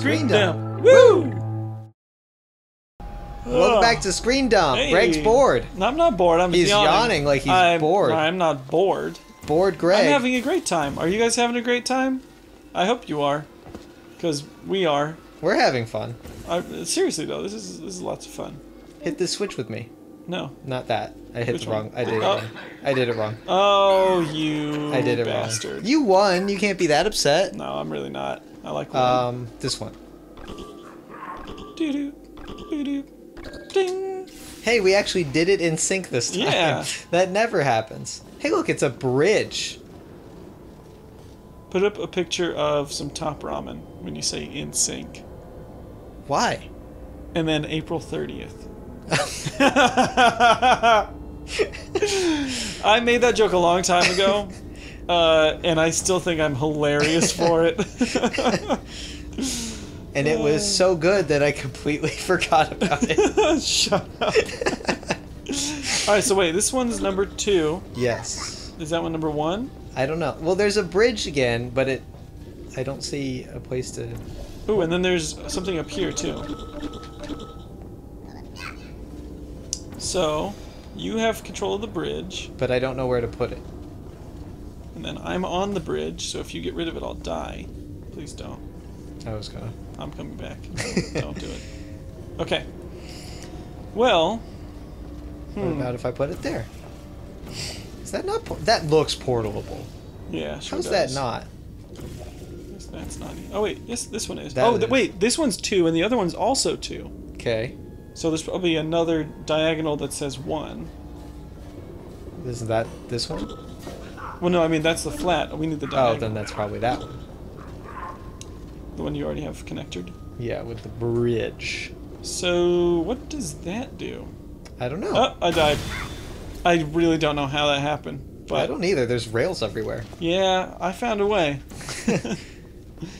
Screen dump. Woo! Welcome back to Screen Dump. Hey. Greg's bored. I'm not bored. I'm He's yawning. yawning like he's I'm, bored. I'm not bored. Bored Greg. I'm having a great time. Are you guys having a great time? I hope you are, because we are. We're having fun. I, seriously though, this is this is lots of fun. Hit this switch with me. No. Not that. I hit Which the one? wrong. I did it Oh. wrong. I did it wrong. Oh, you I did it bastard. wrong. You won. You can't be that upset. No, I'm really not. I like winning. Um, this one. doo doo doo doo ding. Hey, we actually did it in sync this time. Yeah. that never happens. Hey, look, it's a bridge. Put up a picture of some top ramen when you say in sync, Why? and then April 30th. I made that joke a long time ago, uh, and I still think I'm hilarious for it. And it was so good that I completely forgot about it. Shut up. All right, so wait, this one's number two. yes. Is that one number one? I don't know. Well, there's a bridge again, but it. I don't see a place to. Ooh, and then there's something up here too. So, you have control of the bridge, But I don't know where to put it. And then I'm on the bridge. So if you get rid of it, I'll die. Please don't. I was gonna. I'm coming back. don't do it. Okay. Well. What Hmm. about if I put it there? Is that not? That looks portable. Yeah. Sure How's that not? That's not. Oh wait, yes, this one is. That oh, th- wait, this one's two, and the other one's also two. Okay. So there's probably another diagonal that says one. Isn't that this one? Well, no, I mean that's the flat. We need the Oh, then that's probably that one. the one you already have connected. Yeah, with the bridge. So what does that do? I don't know. Oh, I died. I really don't know how that happened, but I don't either. There's rails everywhere. yeah, I found a way.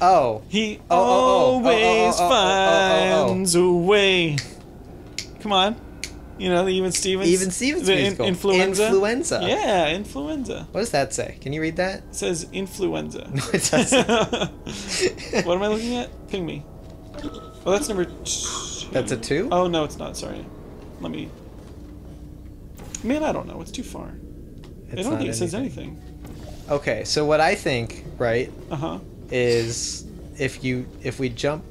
Oh. He Oh, oh, oh, oh, oh, always oh, oh, oh, oh, oh. oh. finds a way. Come on. You know, the Even Stevens. Even Stevens the in- influenza. Influenza. Yeah, influenza. What does that say? Can you read that? It says influenza. No, it doesn't. what am I looking at? Ping me. Well, that's number two. That's a two? Oh, no, it's not. Sorry. Let me. Man, I don't know. It's too far. I don't think it says anything. Okay, so what I think, right, Uh huh. is if you if we jump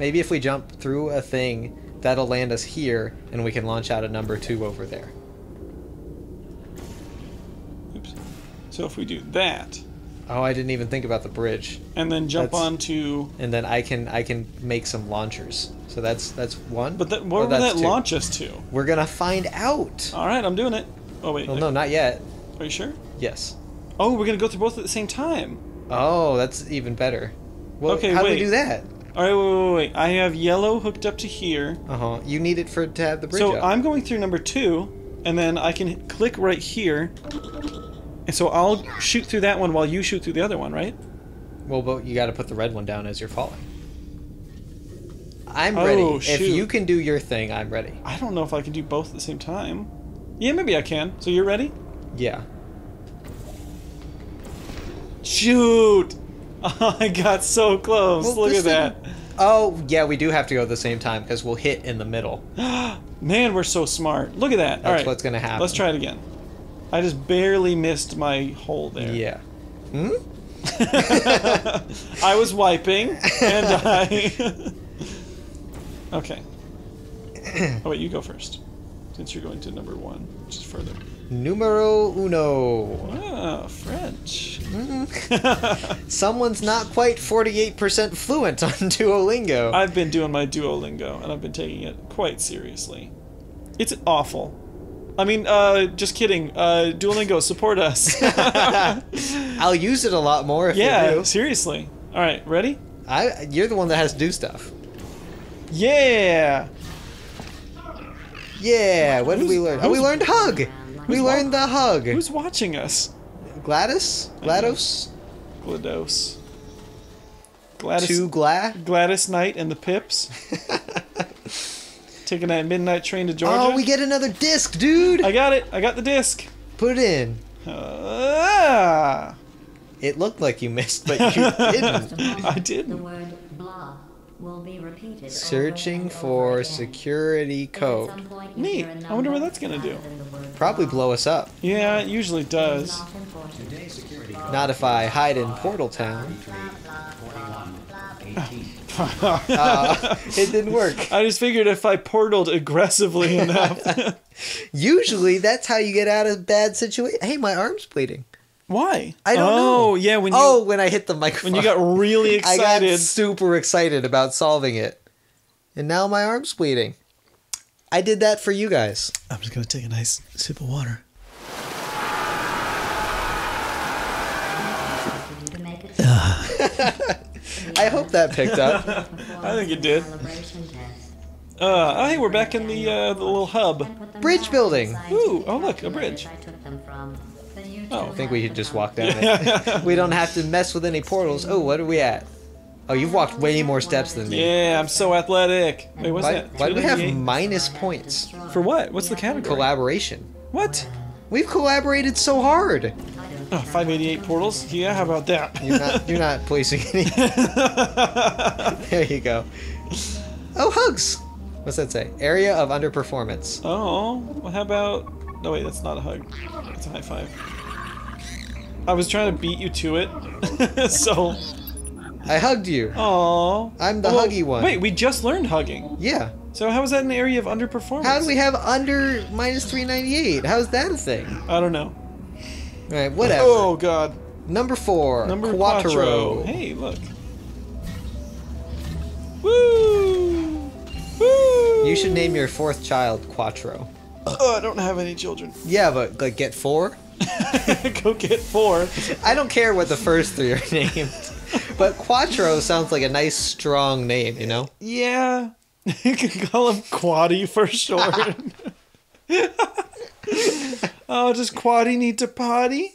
maybe if we jump through a thing that'll land us here and we can launch out a number two over there Oops. So if we do that, oh i didn't even think about the bridge and then jump That's- onto. and then i can i can make some launchers so that's that's one But that, Oh, where will that's that two. launch us to? we're gonna find out All right, I'm doing it. Oh wait. well no not yet Are you sure? yes Oh, we're gonna go through both at the same time. oh that's even better well Okay, how do wait. we do that All right, wait, wait, wait. I have yellow hooked up to here. uh-huh you need it for to have the bridge So up. I'm going through number two, and then I can click right here. And so I'll shoot through that one while you shoot through the other one, right? Well, but you got to put the red one down as you're falling. I'm ready. Oh, ready. If you can do your thing, I'm ready. I don't know if I can do both at the same time. Yeah, maybe I can. So you're ready? Yeah. Shoot! I got so close. Well, Look at that. thing- Oh, yeah, we do have to go at the same time because we'll hit in the middle. Man, we're so smart. Look at that. All That's right. what's gonna happen. Let's try it again. I just barely missed my hole there. Yeah. Hmm? I was wiping, and I. okay. Oh wait, you go first, since you're going to number one, which is further. Numero uno. Ah, French. Someone's not quite 48% fluent on Duolingo. I've been doing my Duolingo, and I've been taking it quite seriously. It's awful. I mean, uh, just kidding. Uh, Duolingo, support us. I'll use it a lot more if yeah, you do. seriously. All right, ready? I, you're the one that has to do stuff. Yeah. Yeah, what did we learn? Oh, we learned hug. We who's wa- learned the hug. Who's watching us? Gladys? GLaDOS? GLaDOS. Gladys. Two Gla? Gladys Knight and the Pips. Taking that midnight train to Georgia. Oh, we get another disc, dude! I got it. I got the disc. Put it in. Ah. It looked like you missed, but you didn't. I didn't. Word blah. will be repeated. Searching over and for again. security code. some point Neat. hear a I wonder what that's gonna do. other than the word Probably blow us up. Yeah, it usually does. not important. Today's security Not if I hide in Portal Town. Uh, it didn't work. I just figured if I portaled aggressively enough. Usually, that's how you get out of bad situation. Hey, my arm's bleeding. Why? I don't oh, know. Oh, yeah, when you oh, when I hit the microphone. when you got really excited. I got excited. super excited about solving it. And now my arm's bleeding. I did that for you guys. I'm just gonna take a nice sip of water. For you to make it I hope that picked up. I think it did. Uh, oh, hey, we're back in the uh, the little hub. And put them Bridge building. Ooh, oh, look, a calculators bridge. I took them from. Then you Oh, two I I think we should just walk down it. we don't have to mess with any portals. Oh, what are we at? Oh, you've walked way more steps than me. Yeah, I'm so athletic. Wait, what's Why, that? why do we have minus points? For what? What's the category? Collaboration. What? We've collaborated so hard. Oh, 588 portals? Yeah, how about that? You're not. You're not placing any. there you go. Oh, hugs. What's that say? Area of underperformance. oh, well, how about. No, wait, that's not a hug. That's a high five. I was trying to beat you to it. so. I hugged you. Oh. I'm the huggy one. Wait, we just learned hugging. Yeah. So how is that an area of underperformance? How do we have under minus 398? How is that a thing? I don't know. All right, whatever. Oh God. Number four. Number Quattro. quattro. Hey, look. Woo! Woo! You should name your fourth child Quattro. Oh, I don't have any children. Yeah, but like get four. Go get four. I don't care what the first three are named, but Quattro sounds like a nice, strong name. You know. Yeah. You can call him Quaddy for short. oh, does Quaddy need to potty?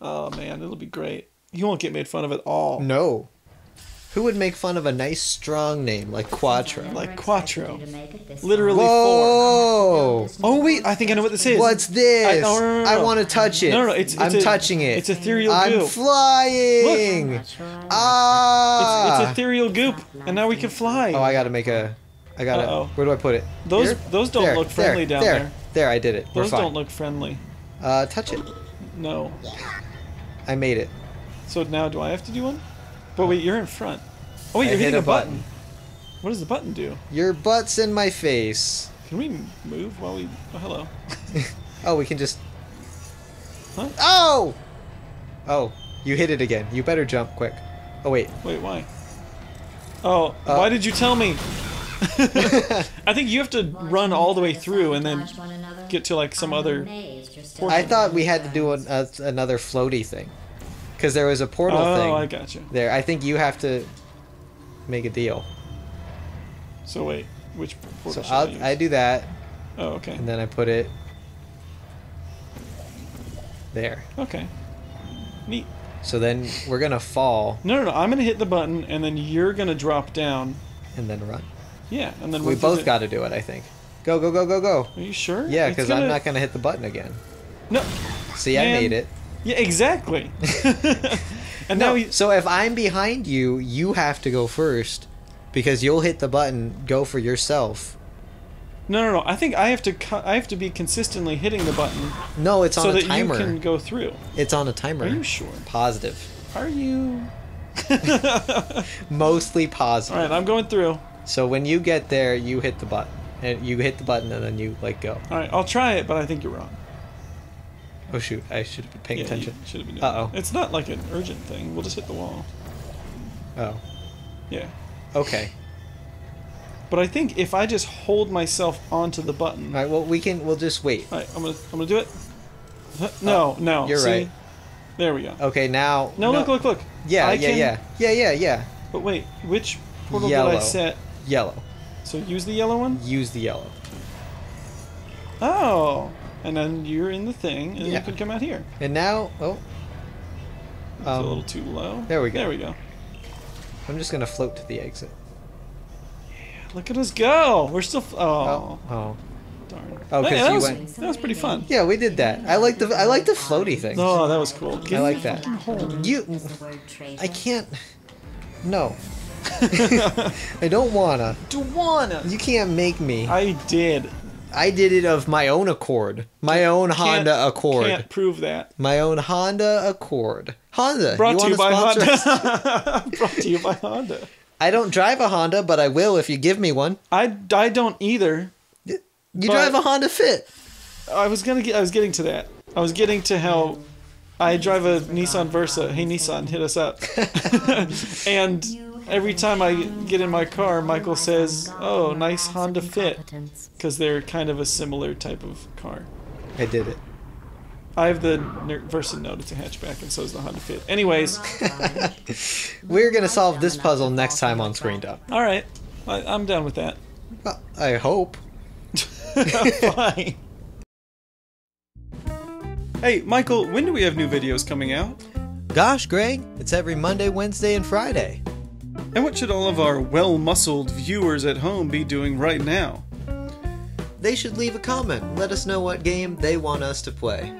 Oh man, it'll be great. You won't get made fun of at all. No. Who would make fun of a nice, strong name like Quattro? Like Quattro. you to make it this Literally far. Whoa! Oh wait, I think I know what this is. What's this? I- no, no, no, I want to touch it. No, no, no, it's- I'm it's a- touching it. it's ethereal I'm goo. flying. Not sure I Ah! It's, it's ethereal goop, and now we can fly. Oh, I gotta make a. I gotta. Uh-oh. Where do I put it? Those- Here? those don't There, look friendly there, down there. there. There, I did it. We're Those fine. don't look friendly. Uh, touch it. No. I made it. So now do I have to do one? But wait, you're in front. Oh wait, I you're hit hitting a a button. button. What does the button do? Your butt's in my face. Can we move while we? Oh hello. Oh, we can just. Huh? Oh! Oh, you hit it again. You better jump quick. Oh wait. Wait, why? Oh, Uh, why did you tell me? I think you have to run all the way through and then Dodge one another. get to like some other. amazed you're still portion. I thought we had to do an, uh, another floaty thing, because there was a portal Oh, thing Oh, I got you. there. I think you have to make a deal. So wait, which So portal I, use? I'll, I do that, Oh, okay. and then I put it there. Okay. Neat. So then we're gonna fall No, no, no. I'm gonna hit the button, and then you're gonna drop down. and then run. Yeah, and then We both got to do it. I think. Go go go go go. Are you sure? Yeah, because I'm not gonna hit the button again. No. See, I made it. Yeah, exactly. and now No, you. so if I'm behind you, you have to go first, because you'll hit the button. Go for yourself. No, no, no. I think I have to. I have to be consistently hitting the button No, it's on so a that timer. you can go through. It's on a timer. Are you sure? Positive. Are you? Mostly All positive. right, I'm going through. So when you get there, you hit the button, and you hit the button, and then you like go. All right, I'll try it, but I think you're wrong. Oh shoot! I should have been paying Yeah, attention. Should have been. Uh-oh. it. It's not like an urgent thing. We'll just hit the wall. Oh, Yeah. Okay. But I think if I just hold myself onto the button. All right. Well, we can. We'll just wait. All right, I'm gonna. I'm gonna do it. Huh, No, no. Uh, you're see? right. There we go. Okay. Now. No, look, look, look. Yeah, I yeah, can- yeah, yeah, yeah, yeah. But wait, which portal did I set? Yellow. So use the yellow one. Use the yellow. Oh, and then you're in the thing, and Yeah. you can come out here. And now, oh, It's a Um, little too low. there we go. There we go. I'm just gonna float to the exit. Yeah, look at us go. We're still. F- oh, Oh, oh. darn. Oh, 'cause Hey, that you was, went- That was pretty fun. Yeah, we did that. I like the I like the floaty thing. Oh, that was cool. I like that. You, Is the word trace. I can't. No, I don't wanna. Do wanna. You can't make me. I did. I did it of my own accord. My own Honda Accord. Can't prove that. My own Honda Accord. Honda. Brought to you by? Honda. Brought to you by Honda. I don't drive a Honda, but I will if you give me one. I, I don't either. You drive a Honda Fit. I was gonna get. I was getting to that. I was getting to how I drive a Nissan Versa. Hey Nissan, hit us up. and every time I get in my car, Michael says, "Oh, nice Honda Fit," because they're kind of a similar type of car. I did it. I have the Ner- Versa Note. It's a hatchback, and so is the Honda Fit. Anyways, We're gonna solve this puzzle next time on Screen Dump. all right, I, I'm done with that. Well, I hope. Fine. Hey, Michael, when do we have new videos coming out? Gosh, Greg, it's every Monday, Wednesday, and Friday. And what should all of our well muscled viewers at home be doing right now? They should leave a comment. Let us know what game they want us to play.